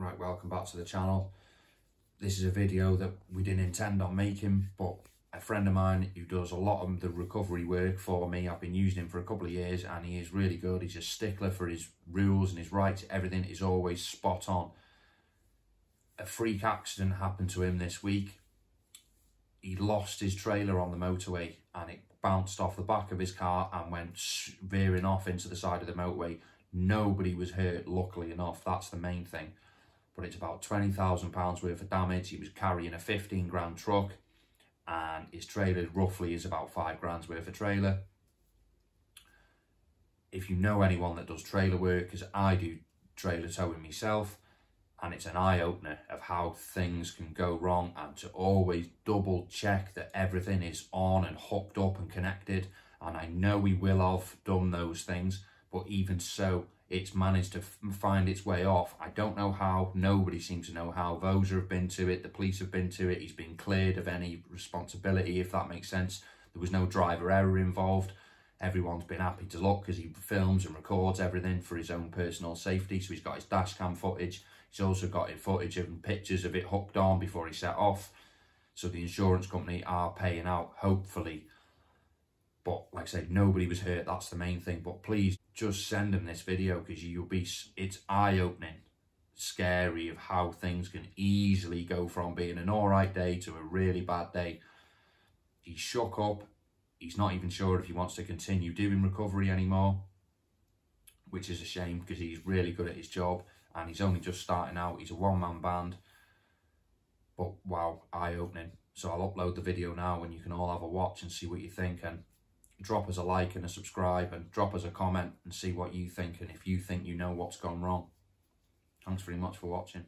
Right, welcome back to the channel. This is a video that we didn't intend on making, but a friend of mine who does a lot of the recovery work for me, I've been using him for a couple of years and he is really good. He's a stickler for his rules and his rights. Everything is always spot on. A freak accident happened to him this week. He lost his trailer on the motorway and it bounced off the back of his car and went veering off into the side of the motorway. Nobody was hurt, luckily enough. That's the main thing but it's about £20,000 worth of damage. He was carrying a 15 grand truck and his trailer roughly is about five grand's worth of trailer. If you know anyone that does trailer work, because I do trailer towing myself, and it's an eye-opener of how things can go wrong and to always double check that everything is on and hooked up and connected. And I know we will have done those things, but even so, it's managed to find its way off. I don't know how. Nobody seems to know how. VOSA have been to it. The police have been to it. He's been cleared of any responsibility, if that makes sense. There was no driver error involved. Everyone's been happy to look because he films and records everything for his own personal safety. So he's got his dash cam footage. He's also got footage and pictures of it hooked on before he set off. So the insurance company are paying out, hopefully, but like I said, nobody was hurt. That's the main thing. But please just send them this video because you'll be, it's eye opening, scary of how things can easily go from being an all right day to a really bad day. He's shook up. He's not even sure if he wants to continue doing recovery anymore, which is a shame because he's really good at his job and he's only just starting out. He's a one man band. But wow, eye opening. So I'll upload the video now and you can all have a watch and see what you think. And drop us a like and a subscribe and drop us a comment and see what you think and if you think you know what's gone wrong. Thanks very much for watching.